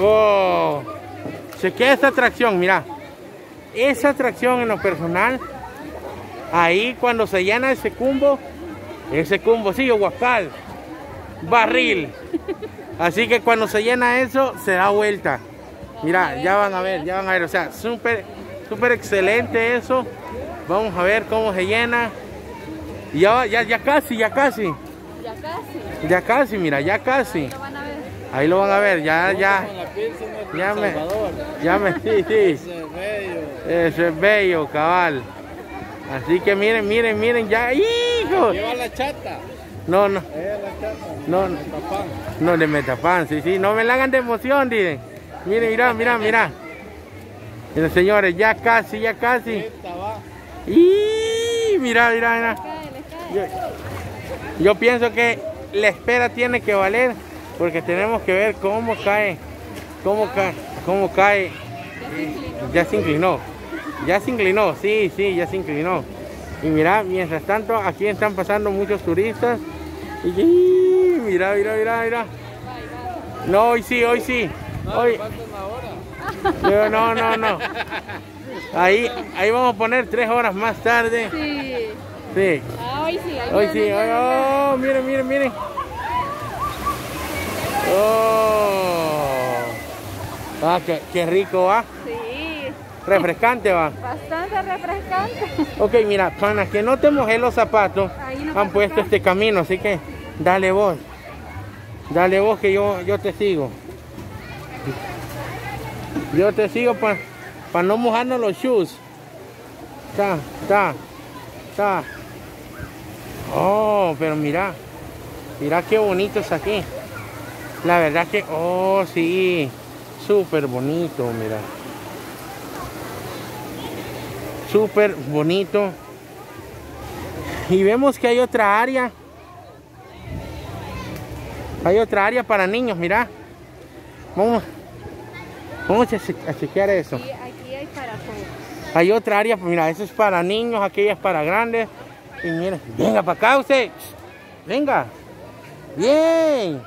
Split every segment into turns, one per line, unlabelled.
Oh, chequea esta atracción, mira. Esa atracción en lo personal, ahí cuando se llena ese cumbo, ese cumbo, sí, guacal, barril. Así que cuando se llena eso, se da vuelta. Mira, ya van a ver, ya van a ver. O sea, súper, súper excelente eso. Vamos a ver cómo se llena. Ya, ya, ya casi, ya casi.
Ya casi.
Ya casi, mira, ya casi. Ahí lo van a ver, ya, ya. Ya me, ya me, sí, sí. Eso es bello, cabal. Así que miren, miren, miren, ya, hijo.
Lleva la chata.
No, no, no, no, de metapan, sí, sí, no me la hagan de emoción, dicen. Miren, mira, mira, mira. Miren, señores, ya casi, ya casi. Y mira, mira, mira.
Cae, le cae.
Yo, yo pienso que la espera tiene que valer porque tenemos que ver cómo cae, cómo cae, cómo cae. Ya se inclinó, ya se inclinó, sí, sí, ya se inclinó. Y mira, mientras tanto, aquí están pasando muchos turistas. Y mira, mira, mira, mira. No, hoy sí, hoy sí. Hoy, pero no, no, no. Ahí, ahí vamos a poner tres horas más tarde.
Sí.
Sí.
Ah, hoy sí. ahí
Hoy
viene,
sí, hoy, oh, miren, miren, miren. Oh. Ah, qué, qué rico va.
Sí.
Refrescante va.
Bastante refrescante.
Ok, mira, para que no te mojes los zapatos,
no
han puesto este camino, así que dale vos. Dale vos que yo, yo te sigo. Yo te sigo para no mojarnos los shoes. Está, está, está. Oh, pero mira, mira qué bonito es aquí. La verdad que, oh, sí, súper bonito, mira. Súper bonito. Y vemos que hay otra área. Hay otra área para niños, mira. Vamos, vamos a che- a chequear eso.
Aquí hay para todos.
Hay otra área, mira, eso es para niños, aquella es para grandes. Y miren, venga para acá usted. Venga. Bien.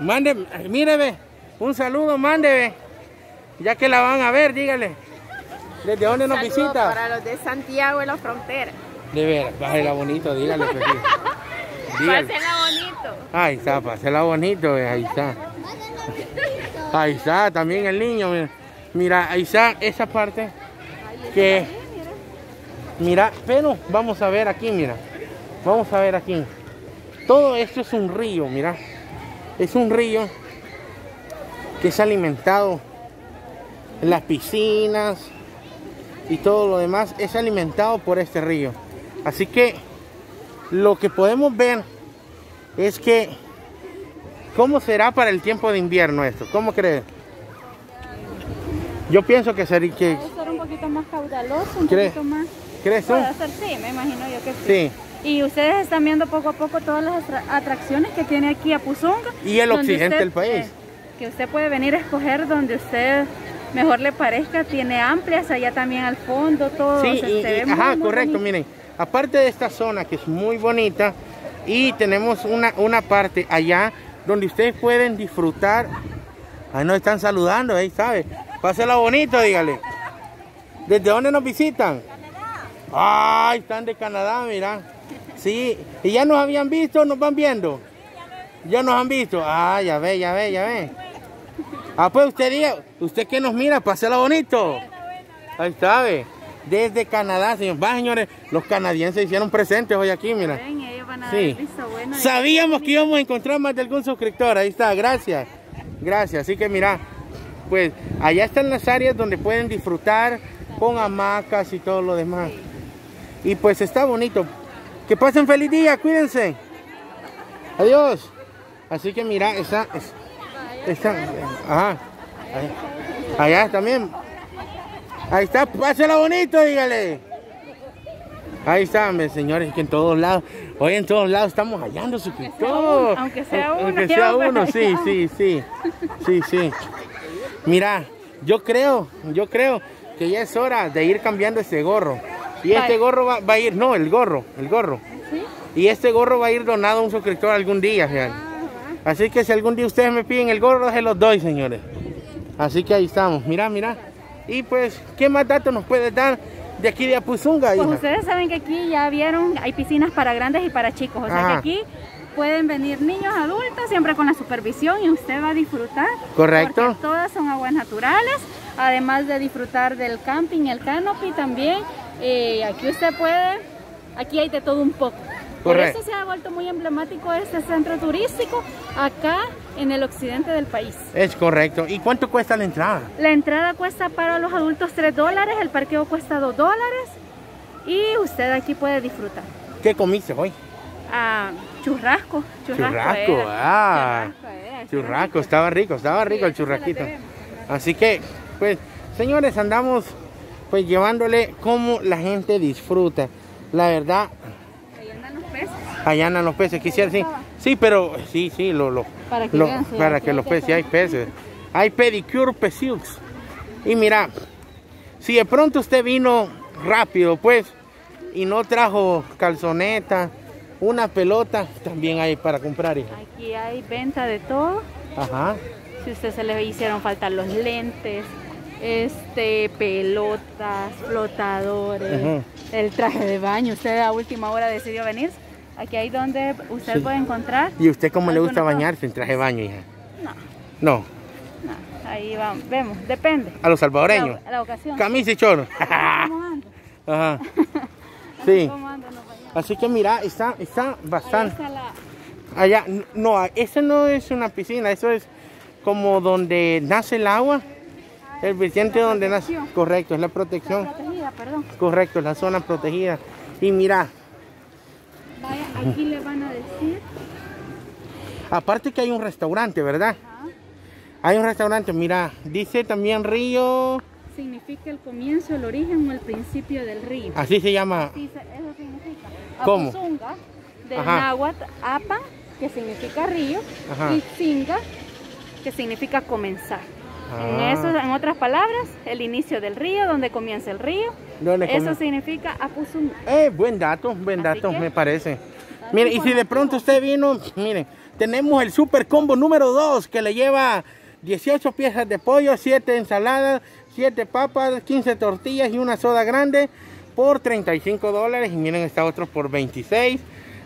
Mande, míreme. Un saludo, mándeme. Ya que la van a ver, dígale. ¿Desde dónde nos visita?
Para los de Santiago de la Frontera.
De veras, bájela bonito, dígale. Pues, sí. Dígale.
Pásenla bonito.
Ahí está, pásela bonito, ahí está. Ahí está, también el niño, mira. Mira, ahí está esa parte que... Mira, pero vamos a ver aquí, mira. Vamos a ver aquí. Todo esto es un río, mira. Es un río que es alimentado en las piscinas y todo lo demás es alimentado por este río. Así que lo que podemos ver es que ¿cómo será para el tiempo de invierno esto? ¿Cómo crees? Yo pienso que sería que
Puede ser un poquito más caudaloso, un
¿Crees?
poquito más.
¿crees tú?
Puede ser, sí, me imagino yo que sí.
Sí.
Y ustedes están viendo poco a poco todas las atra- atracciones que tiene aquí Apuzunga.
Y el occidente
usted,
del país.
eh, que usted puede venir a escoger donde usted mejor le parezca. Tiene amplias allá también al fondo, todo.
Sí,
o sea,
y-
se
y-
ve muy,
ajá,
muy
correcto,
bonito.
miren, aparte de esta zona que es muy bonita y tenemos una, una parte allá donde ustedes pueden disfrutar. Ahí nos están saludando, ahí sabe. Pásela bonito, dígale. ¿Desde dónde nos visitan? Ay, están de Canadá, mira. Sí, y ya nos habían visto, nos van viendo. Ya nos han visto. Ah, ya ve, ya ve, ya ve. Ah, pues usted diga, usted que nos mira, pásela bonito. Ahí está, ve. Desde Canadá, señor. Va, señores, los canadienses hicieron presentes hoy aquí, mira. Sí. Sabíamos que íbamos a encontrar más de algún suscriptor. Ahí está, gracias. Gracias. Así que mira, pues allá están las áreas donde pueden disfrutar con hamacas y todo lo demás. Y pues está bonito. Que pasen feliz día, cuídense. Adiós. Así que mira, está, es- está, ajá. Allá también. Ahí está, pásela bonito, dígale. Ahí está, señores, que en todos lados, hoy en todos lados estamos hallando suscriptores.
aunque sea uno,
Aunque sea uno, sí, sí, sí. Sí, sí. Mira, yo creo, yo creo que ya es hora de ir cambiando este gorro. Y este gorro va, va a ir, no, el gorro, el gorro.
¿Sí?
Y este gorro va a ir donado a un suscriptor algún día, fíjate.
Ah.
Así que si algún día ustedes me piden el gorro, se los doy, señores. Así que ahí estamos, mira, mira. Y pues, ¿qué más datos nos puedes dar de aquí de Apuzunga,
Pues
hija?
ustedes saben que aquí ya vieron, hay piscinas para grandes y para chicos. O sea
Ajá.
que aquí pueden venir niños, adultos, siempre con la supervisión y usted va a disfrutar.
Correcto.
Porque todas son aguas naturales, además de disfrutar del camping, el canopy también. eh, aquí usted puede, aquí hay de todo un poco. Por eso se ha vuelto muy emblemático este centro turístico acá en el occidente del país.
Es correcto. ¿Y cuánto cuesta la entrada?
La entrada cuesta para los adultos 3 dólares, el parqueo cuesta 2 dólares y usted aquí puede disfrutar.
¿Qué comiste hoy?
Ah, churrasco, churrasco.
Churrasco,
era.
ah.
Churrasco era,
Churrasco, estaba rico, estaba rico el
Sí,
churrasquito. Así que, pues, señores, andamos pues llevándole cómo la gente disfruta. La verdad,
Ahí andan los peces.
allá andan los peces. Quisiera, sí, sí, pero sí, sí, lo, lo,
Para que
lo-
vean, sí,
para que los peces, hay peces. Hay pedicure pesiux. Y mira, si de pronto usted vino rápido, pues, y no trajo calzoneta, una pelota, también hay para comprar, hija.
Aquí hay venta de todo.
Ajá.
Si usted se le hicieron falta los lentes, este, pelotas, flotadores, el traje de baño. Usted a última hora decidió venir. Aquí hay donde usted
Sí.
puede encontrar.
¿Y usted cómo le gusta bañarse en traje de baño, hija?
No,
No,
no, ahí vamos, vemos, depende.
a los salvadoreños.
La, la ocasión.
Camisa y choro.
¿Cómo ando?
Ajá. Sí. Así que mira, está, está bastante.
está la,
Allá, no, esa no es una piscina, eso es como donde nace el agua. El vertiente
La
donde nace. Correcto, es la
la
protección.
protegida, perdón.
Correcto, es la zona protegida. Y mira,
Vaya, aquí le van a decir.
aparte que hay un restaurante, ¿verdad?
ajá,
Hay un restaurante, mira, dice también río,
significa el comienzo, el origen o el principio del río.
así se llama.
Sí, eso significa.
¿Cómo?
Apuzunga, del
Ajá.
náhuatl, apa, que significa río,
Ajá.
y singa, que significa comenzar. En,
Ah.
eso, en otras palabras, el inicio del río, donde comienza el río.
¿Dónde
Eso significa Apuzunga.
Eh, buen dato, buen
Así
dato,
que-
me parece. Mire, y si de pronto usted vino, miren, tenemos el super combo número 2 que le lleva 18 piezas de pollo, 7 ensaladas, 7 papas, 15 tortillas y una soda grande por 35 dólares. Y miren, está otro por 26.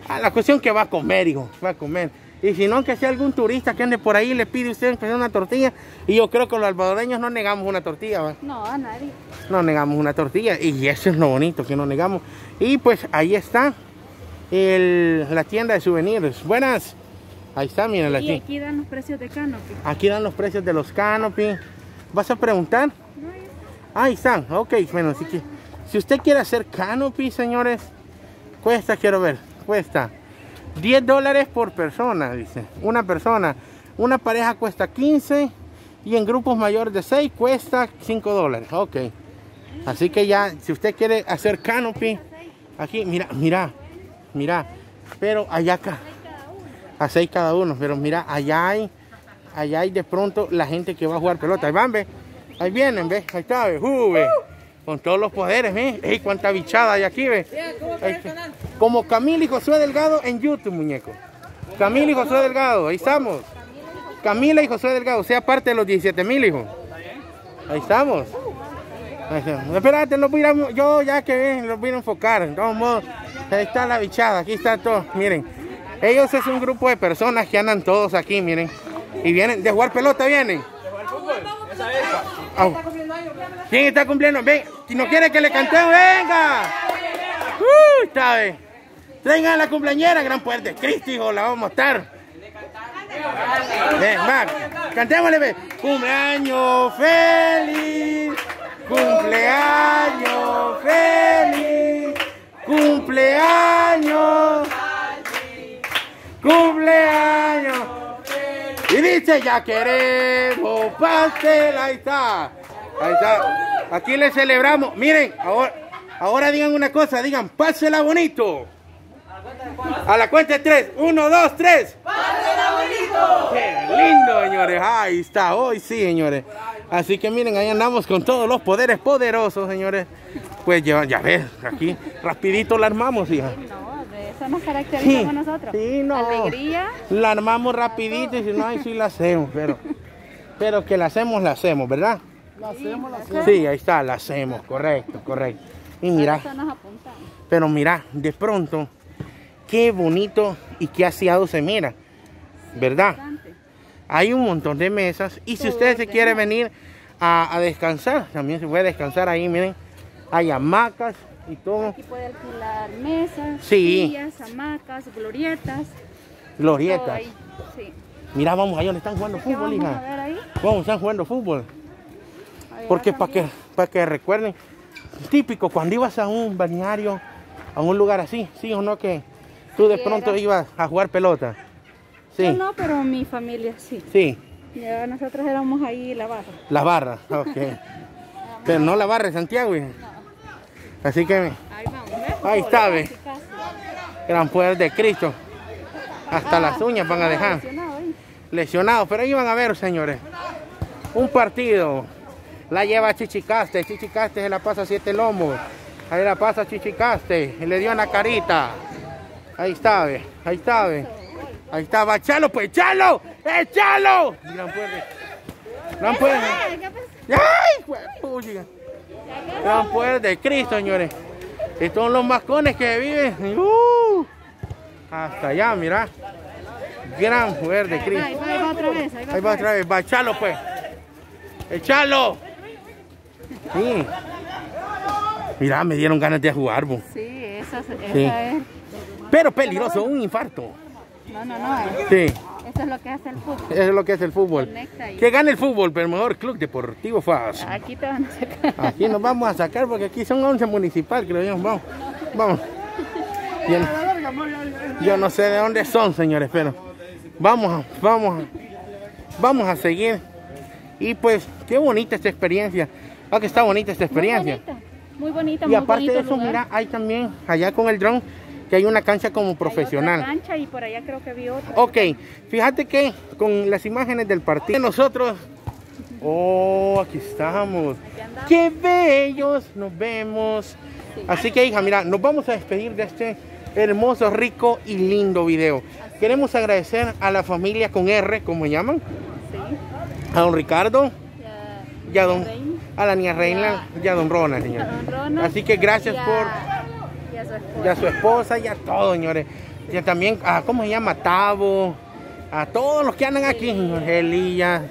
Ah, la cuestión que va a comer, hijo, va a comer. Y si no, que sea algún turista que ande por ahí, le pide usted que sea una tortilla. Y yo creo que los salvadoreños no negamos una tortilla, ¿va?
No, a nadie.
no negamos una tortilla y eso es lo bonito que no negamos y pues ahí está el- la tienda de souvenirs buenas ahí está miren
Y
aquí
aquí dan los precios de canopy.
aquí dan los precios de los canopy vas a preguntar
No, ahí está.
ahí están ok bueno si, si usted quiere hacer canopy señores cuesta quiero ver cuesta 10 dólares por persona dice. Una persona. Una pareja cuesta 15 y en grupos mayores de 6 cuesta 5 dólares. Ok. Así que ya, si usted quiere hacer canopy, aquí, mira, mira, mira, pero allá acá, a seis cada uno, pero mira, allá hay, allá hay de pronto la gente que va a jugar pelota. Ahí van, ve, ahí vienen, ve, ahí está, ve, ve, con todos los poderes, ve, ey, cuánta bichada hay aquí, ve. Como Camila y Josué Delgado en YouTube, muñeco. Camila y Josué Delgado, ahí estamos. Camila y Josué Delgado, sea parte de los 17 mil, hijo. Ahí estamos. Ahí está. Espérate, los voy a ir a- yo ya que ven, los voy a enfocar. De todos modos, ahí está la bichada, aquí está todo. Miren, ellos es un grupo de personas que andan todos aquí, miren. Y vienen, de jugar pelota vienen. Au. ¿Quién está cumpliendo? Ven, si no quiere que le cantemos, venga. Uh, está bien. Traigan la cumpleañera, gran poder de Cristo, la vamos a estar. Cantémosle, ve. Cumpleaños feliz, cumpleaños feliz, cumpleaños, cumpleaños. Y dice, ya queremos pastel, ahí está, ahí está. Aquí le celebramos. Miren, ahora, ahora digan una cosa, digan, pásela bonito. A la cuenta de tres. Uno, dos, tres. ¡Qué lindo, señores! Ahí está, hoy sí, señores. Así que miren, ahí andamos con todos los poderes poderosos, señores. Pues ya, ya ves, aquí rapidito la armamos, hija.
No, de eso nos caracterizamos
Sí,
nosotros.
sí, no.
Alegría.
La armamos rapidito y si no, ahí sí la hacemos, pero... Pero que la hacemos, la hacemos, ¿verdad?
La hacemos, la hacemos.
Sí, ahí está, la hacemos, correcto, correcto. Y mira, pero mira, de pronto, qué bonito y qué aseado se mira, ¿verdad? Hay un montón de mesas y si usted se quiere venir a, a descansar, también se puede descansar ahí, miren, hay hamacas y todo,
Aquí puede alquilar mesas,
Sí.
sillas, hamacas, glorietas.
glorietas.
ahí. Sí.
Mira, vamos allá donde están jugando
¿Qué
fútbol,
vamos a
hija.
ver ahí?
Vamos, están jugando fútbol. Porque para que, para que recuerden, típico, cuando ibas a un balneario, a un lugar así, sí o no, que tú de pronto ibas a jugar pelota.
Yo
Sí,
no, pero mi familia sí.
sí,
Ya nosotros éramos ahí la barra.
la barra, ok. Pero no la barra de Santiago. Así que,
Ahí vamos, ¿ves?
Ahí está, ve. Gran poder de Cristo. Hasta las uñas van a
Ah,
dejar.
lesionado
lesionados. Pero ahí van a ver, señores. Un partido. La lleva Chichicaste. Chichicaste se la pasa siete lomos. Ahí la pasa Chichicaste. Y le dio en la carita. Ahí está, ve. Ahí está, ve. Ahí está, va. Chalo, pues, chalo. ¡Échalo! Gran poder de... Gran de...
Ay, ¿qué pasó?
¡Ay, juepucha! Gran poder de Cristo, señores. Estos son los mascones que viven. ¡Uh! hasta allá, mira. Gran poder de Cristo.
Ahí va, ahí va otra vez. Ahí va,
Ahí va otra vez, va, echalo pues. Echalo. Sí. Mira, me dieron ganas de jugar, bo.
Sí, esa, es- esa
Sí.
es.
Pero peligroso, un infarto.
No, no, no.
Sí,
Eso es lo que hace el fútbol.
eso es lo que es el fútbol. Que gane el fútbol, pero mejor Club Deportivo FAS.
Aquí te van a sacar.
Aquí nos vamos a sacar porque aquí son 11 municipal, creo yo. Vamos, vamos. Yo no, yo no sé de dónde son, señores, pero vamos, vamos, vamos a seguir. Y pues, qué bonita esta experiencia. Ah, que está bonita esta experiencia.
Muy bonita. Muy bonita,
Y
muy
aparte de eso,
lugar.
mira, hay también allá con el dron que hay una cancha como
Hay
profesional.
otra cancha y por allá creo que vi otra.
Ok, fíjate que con las imágenes del partido, nosotros. Oh, aquí estamos.
Aquí.
¡Qué bellos! Nos vemos. Así que, hija, mira, nos vamos a despedir de este hermoso, rico y lindo video. Queremos agradecer a la familia con R, como llaman,
Sí.
a don Ricardo, y a, don, a la niña Reina y a don Ronald, señor.
a don Ronald
Así que gracias
y a-
por
Y a su esposa.
y a su esposa y a todos, señores. Y también, a, ¿cómo se llama? Tavo, a todos los que andan aquí, Elías.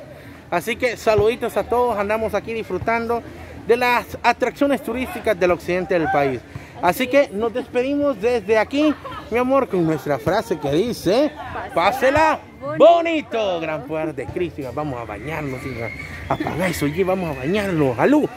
Así que saluditos a todos, andamos aquí disfrutando de las atracciones turísticas del occidente del país. Así que nos despedimos desde aquí, mi amor, con nuestra frase que dice, pásela bonito, gran poder de Cristo. Vamos a bañarnos, apaga eso y vamos a bañarnos. ¡Alú!